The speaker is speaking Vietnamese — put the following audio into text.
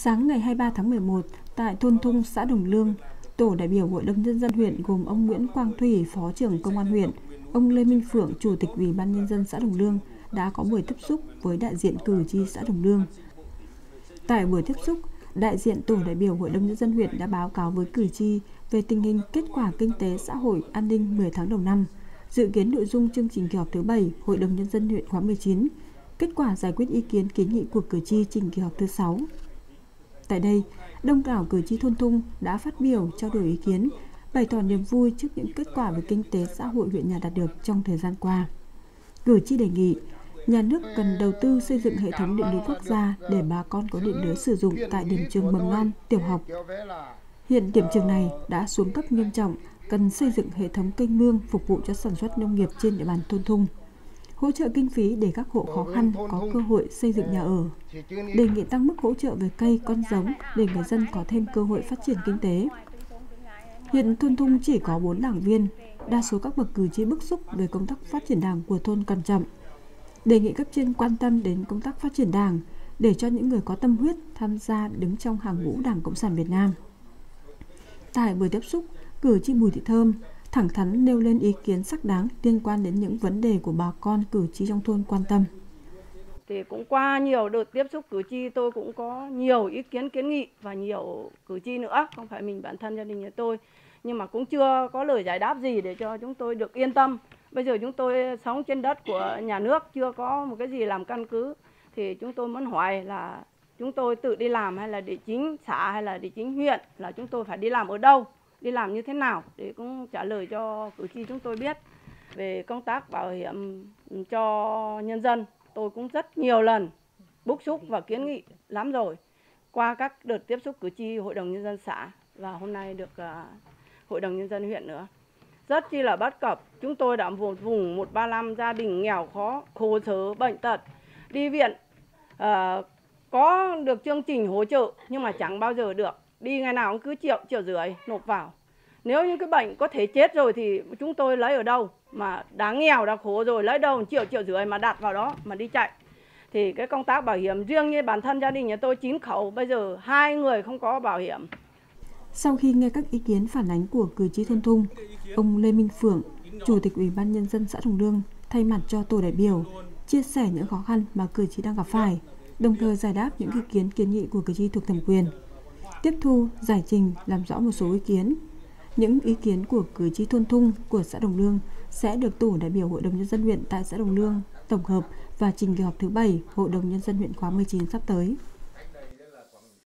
Sáng ngày 23 tháng 11, tại thôn Thung, xã Đồng Lương, tổ đại biểu Hội đồng nhân dân huyện gồm ông Nguyễn Quang Thủy, Phó trưởng Công an huyện, ông Lê Minh Phượng, Chủ tịch Ủy ban nhân dân xã Đồng Lương đã có buổi tiếp xúc với đại diện cử tri xã Đồng Lương. Tại buổi tiếp xúc, đại diện tổ đại biểu Hội đồng nhân dân huyện đã báo cáo với cử tri về tình hình kết quả kinh tế xã hội an ninh 10 tháng đầu năm, dự kiến nội dung chương trình kỳ họp thứ 7 Hội đồng nhân dân huyện khóa 19, kết quả giải quyết ý kiến kiến nghị của cử tri trình kỳ họp thứ 6. Tại đây, đông đảo cử tri thôn Thung đã phát biểu trao đổi ý kiến, bày tỏ niềm vui trước những kết quả về kinh tế xã hội huyện nhà đạt được trong thời gian qua. Cử tri đề nghị nhà nước cần đầu tư xây dựng hệ thống điện lưới quốc gia để bà con có điện lưới sử dụng tại điểm trường mầm non, tiểu học. Hiện điểm trường này đã xuống cấp nghiêm trọng, cần xây dựng hệ thống kênh mương phục vụ cho sản xuất nông nghiệp trên địa bàn thôn Thung hỗ trợ kinh phí để các hộ khó khăn có cơ hội xây dựng nhà ở, đề nghị tăng mức hỗ trợ về cây, con giống để người dân có thêm cơ hội phát triển kinh tế. Hiện thôn Thung chỉ có 4 đảng viên, đa số các bậc cử tri bức xúc về công tác phát triển đảng của thôn còn chậm. Đề nghị cấp trên quan tâm đến công tác phát triển đảng để cho những người có tâm huyết tham gia đứng trong hàng ngũ Đảng Cộng sản Việt Nam. Tại buổi tiếp xúc, cử tri Bùi Thị Thơm, thẳng thắn nêu lên ý kiến xác đáng liên quan đến những vấn đề của bà con cử tri trong thôn quan tâm. Thì cũng qua nhiều đợt tiếp xúc cử tri tôi cũng có nhiều ý kiến kiến nghị và nhiều cử tri nữa, không phải mình bản thân gia đình nhà tôi. Nhưng mà cũng chưa có lời giải đáp gì để cho chúng tôi được yên tâm. Bây giờ chúng tôi sống trên đất của nhà nước chưa có một cái gì làm căn cứ. Thì chúng tôi muốn hỏi là chúng tôi tự đi làm hay là địa chính xã hay là địa chính huyện là chúng tôi phải đi làm ở đâu đi làm như thế nào để cũng trả lời cho cử tri chúng tôi biết về công tác bảo hiểm cho nhân dân. Tôi cũng rất nhiều lần bức xúc và kiến nghị lắm rồi qua các đợt tiếp xúc cử tri hội đồng nhân dân xã và hôm nay được uh, hội đồng nhân dân huyện nữa. Rất chi là bất cập. Chúng tôi đã vùng vùng 135 gia đình nghèo khó khổ sở bệnh tật đi viện uh, có được chương trình hỗ trợ nhưng mà chẳng bao giờ được đi ngày nào cũng cứ triệu triệu rưỡi nộp vào. Nếu như cái bệnh có thể chết rồi thì chúng tôi lấy ở đâu? Mà đáng nghèo đã khổ rồi lấy đâu? Triệu triệu rưỡi mà đặt vào đó mà đi chạy. Thì cái công tác bảo hiểm riêng như bản thân gia đình nhà tôi chín khẩu bây giờ hai người không có bảo hiểm. Sau khi nghe các ý kiến phản ánh của cử tri thôn Thung, ông Lê Minh Phượng, Chủ tịch Ủy ban Nhân dân xã Đồng Lương, thay mặt cho tổ đại biểu, chia sẻ những khó khăn mà cử tri đang gặp phải, đồng thời giải đáp những ý kiến kiến nghị của cử tri thuộc thẩm quyền tiếp thu, giải trình, làm rõ một số ý kiến. Những ý kiến của cử tri thôn Thung của xã Đồng Lương sẽ được tổ đại biểu Hội đồng Nhân dân huyện tại xã Đồng Lương tổng hợp và trình kỳ họp thứ 7 Hội đồng Nhân dân huyện khóa 19 sắp tới.